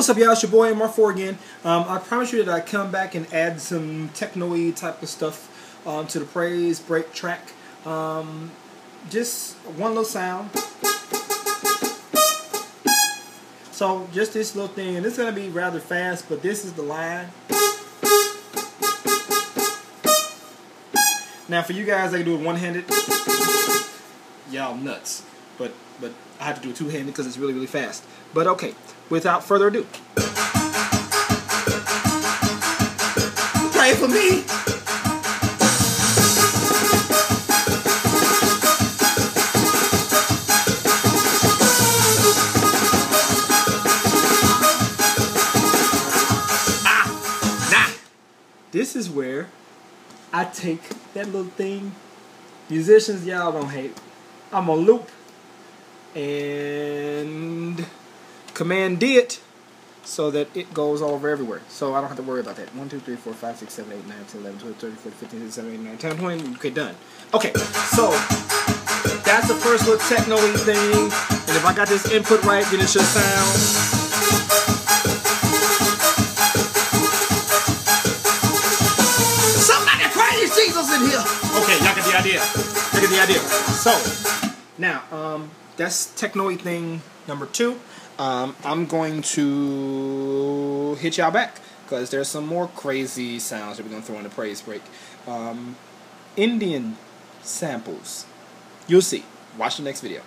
What's up, y'all? It's your boy MR4 again. Um, I promise you that I come back and add some techno type of stuff um, to the praise break track. Um, just one little sound. So just this little thing, it's gonna be rather fast, but this is the line. Now for you guys, I can do it one-handed. Y'all nuts, but but I have to do it two-handed because it's really really fast. But okay, without further ado, pray for me. Ah, nah. This is where I take that little thing. Musicians, y'all don't hate. I'm a loop and command it so that it goes all over everywhere. So I don't have to worry about that. 1, 2, 3, 4, 5, 6, 7, 8, 9, 10, 11, 12, 13, 14, 15, 16, 17, 18, 19, 20. Okay, done. Okay, so that's the first little techno thing. And if I got this input right, then it should sound. Somebody Jesus in here. Okay, y'all get the idea. Y'all get the idea. So, now, um, that's techno thing number two. Um, I'm going to hit y'all back because there's some more crazy sounds that we're going to throw in the praise break. Um, Indian samples. You'll see. Watch the next video.